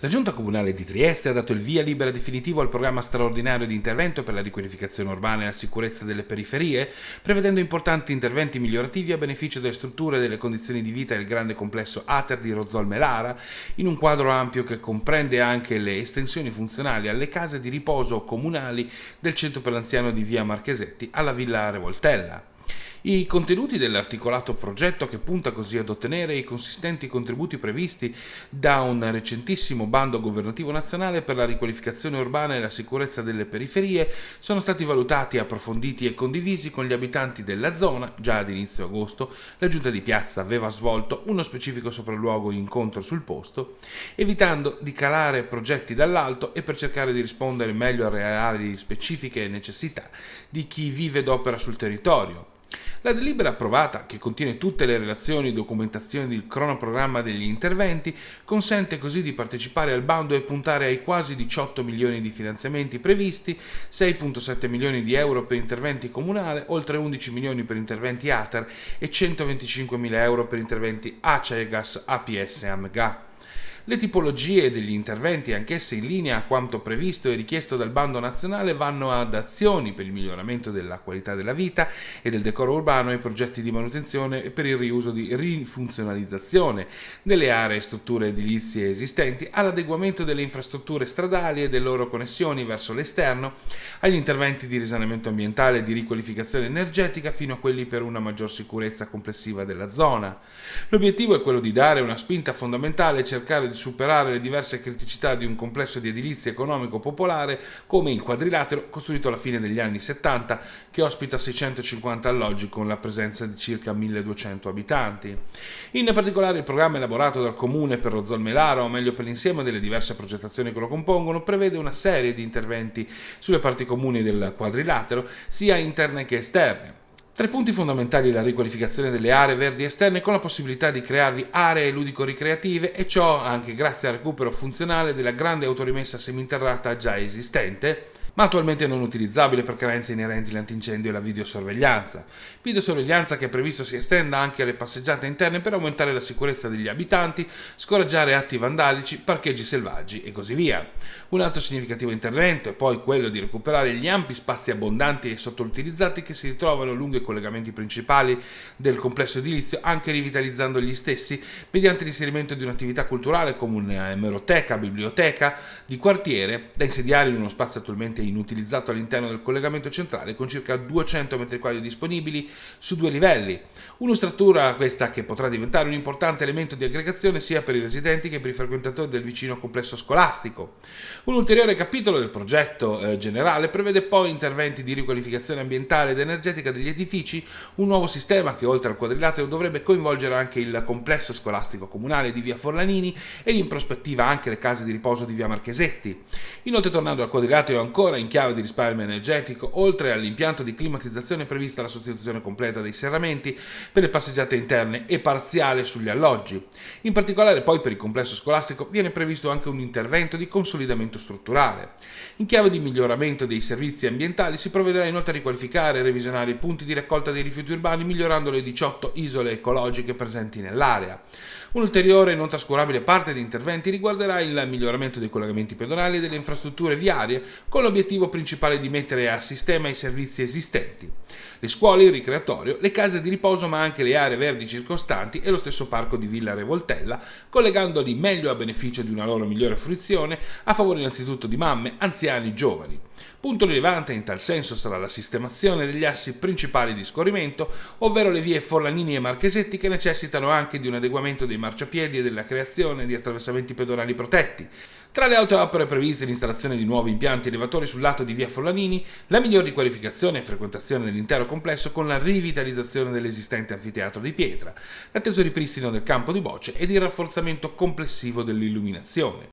La Giunta Comunale di Trieste ha dato il via libera definitivo al programma straordinario di intervento per la riqualificazione urbana e la sicurezza delle periferie, prevedendo importanti interventi migliorativi a beneficio delle strutture e delle condizioni di vita del grande complesso Ater di Rozzol Melara, in un quadro ampio che comprende anche le estensioni funzionali alle case di riposo comunali del centro per l'anziano di via Marchesetti alla villa Revoltella. I contenuti dell'articolato progetto che punta così ad ottenere i consistenti contributi previsti da un recentissimo bando governativo nazionale per la riqualificazione urbana e la sicurezza delle periferie sono stati valutati, approfonditi e condivisi con gli abitanti della zona. Già ad inizio agosto la giunta di piazza aveva svolto uno specifico sopralluogo incontro sul posto, evitando di calare progetti dall'alto e per cercare di rispondere meglio a reali specifiche necessità di chi vive ed opera sul territorio la delibera approvata, che contiene tutte le relazioni e documentazioni del cronoprogramma degli interventi, consente così di partecipare al bando e puntare ai quasi 18 milioni di finanziamenti previsti, 6.7 milioni di euro per interventi comunali, oltre 11 milioni per interventi ATER e 125 mila euro per interventi APS e AMGA. Le tipologie degli interventi, anch'esse in linea a quanto previsto e richiesto dal bando nazionale, vanno ad azioni per il miglioramento della qualità della vita e del decoro urbano e progetti di manutenzione per il riuso di rifunzionalizzazione delle aree e strutture edilizie esistenti, all'adeguamento delle infrastrutture stradali e delle loro connessioni verso l'esterno, agli interventi di risanamento ambientale e di riqualificazione energetica fino a quelli per una maggior sicurezza complessiva della zona. L'obiettivo è quello di dare una spinta fondamentale e cercare di superare le diverse criticità di un complesso di edilizia economico popolare come il quadrilatero costruito alla fine degli anni 70 che ospita 650 alloggi con la presenza di circa 1200 abitanti. In particolare il programma elaborato dal comune per lo Zolmelara o meglio per l'insieme delle diverse progettazioni che lo compongono prevede una serie di interventi sulle parti comuni del quadrilatero sia interne che esterne tra i punti fondamentali la riqualificazione delle aree verdi esterne con la possibilità di crearvi aree ludico-ricreative e ciò anche grazie al recupero funzionale della grande autorimessa seminterrata già esistente ma attualmente non utilizzabile per carenze inerenti all'antincendio e alla videosorveglianza. Videosorveglianza che è previsto si estenda anche alle passeggiate interne per aumentare la sicurezza degli abitanti, scoraggiare atti vandalici, parcheggi selvaggi e così via. Un altro significativo intervento è poi quello di recuperare gli ampi spazi abbondanti e sottoutilizzati che si ritrovano lungo i collegamenti principali del complesso edilizio, anche rivitalizzando gli stessi mediante l'inserimento di un'attività culturale come un'emeroteca, biblioteca di quartiere da insediare in uno spazio attualmente inutilizzato all'interno del collegamento centrale con circa 200 m2 disponibili su due livelli. Una struttura questa che potrà diventare un importante elemento di aggregazione sia per i residenti che per i frequentatori del vicino complesso scolastico. Un ulteriore capitolo del progetto eh, generale prevede poi interventi di riqualificazione ambientale ed energetica degli edifici, un nuovo sistema che oltre al quadrilatero dovrebbe coinvolgere anche il complesso scolastico comunale di via Forlanini e in prospettiva anche le case di riposo di via Marchesetti. Inoltre tornando al quadrilatero ancora in chiave di risparmio energetico, oltre all'impianto di climatizzazione prevista la sostituzione completa dei serramenti per le passeggiate interne e parziale sugli alloggi. In particolare poi per il complesso scolastico viene previsto anche un intervento di consolidamento strutturale. In chiave di miglioramento dei servizi ambientali si provvederà inoltre a riqualificare e revisionare i punti di raccolta dei rifiuti urbani migliorando le 18 isole ecologiche presenti nell'area. Un'ulteriore e non trascurabile parte di interventi riguarderà il miglioramento dei collegamenti pedonali e delle infrastrutture viarie con l'obiettivo principale di mettere a sistema i servizi esistenti. Le scuole, il ricreatorio, le case di riposo ma anche le aree verdi circostanti e lo stesso parco di Villa Revoltella, collegandoli meglio a beneficio di una loro migliore fruizione a favore innanzitutto di mamme, anziani, giovani. Punto rilevante in tal senso sarà la sistemazione degli assi principali di scorrimento, ovvero le vie Forlanini e Marchesetti che necessitano anche di un adeguamento dei marciapiedi e della creazione di attraversamenti pedonali protetti. Tra le altre opere previste l'installazione di nuovi impianti elevatori sul lato di via Forlanini, la migliore riqualificazione e frequentazione dell'intero complesso con la rivitalizzazione dell'esistente anfiteatro di pietra, l'atteso ripristino del campo di bocce ed il rafforzamento complessivo dell'illuminazione.